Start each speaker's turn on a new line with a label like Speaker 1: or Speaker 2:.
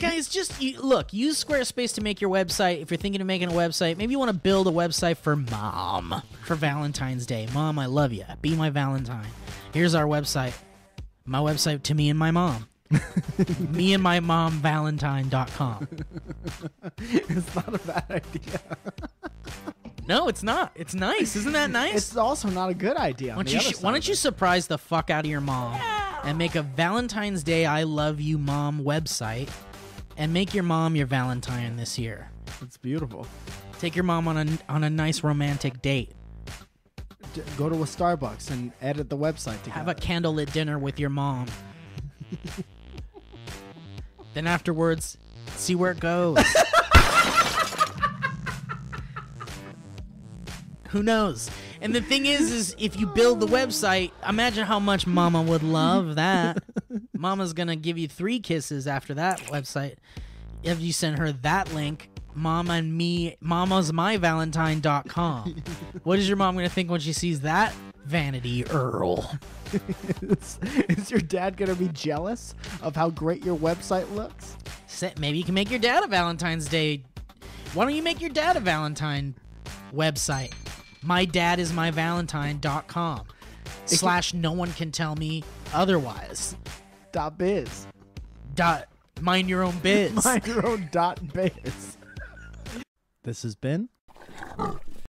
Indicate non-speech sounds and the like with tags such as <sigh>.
Speaker 1: Guys, just you, look. Use Squarespace to make your website. If you're thinking of making a website, maybe you want to build a website for mom for Valentine's Day. Mom, I love you. Be my Valentine. Here's our website. My website to me and my mom. <laughs> me and my mom Valentine.com. <laughs>
Speaker 2: it's not a bad idea.
Speaker 1: No, it's not. It's nice. Isn't that <laughs> nice?
Speaker 2: It's also not a good idea.
Speaker 1: Why don't, you, why don't you surprise the fuck out of your mom and make a Valentine's Day I love you mom website and make your mom your Valentine this year.
Speaker 2: It's beautiful.
Speaker 1: Take your mom on a on a nice romantic date.
Speaker 2: D- go to a Starbucks and edit the website together.
Speaker 1: Have a candlelit dinner with your mom. <laughs> then afterwards, see where it goes. <laughs> Who knows? And the thing is, is if you build the website, imagine how much Mama would love that. <laughs> Mama's gonna give you three kisses after that website. If you send her that link, Mama and me, Mama's my Valentine.com. <laughs> what is your mom gonna think when she sees that? Vanity URL. <laughs>
Speaker 2: is, is your dad gonna be jealous of how great your website looks?
Speaker 1: Maybe you can make your dad a Valentine's Day. Why don't you make your dad a Valentine website? My dad is my Valentine.com slash no one can tell me otherwise.
Speaker 2: Dot biz.
Speaker 1: Dot mind your own biz. <laughs>
Speaker 2: Mind your own dot biz. this has been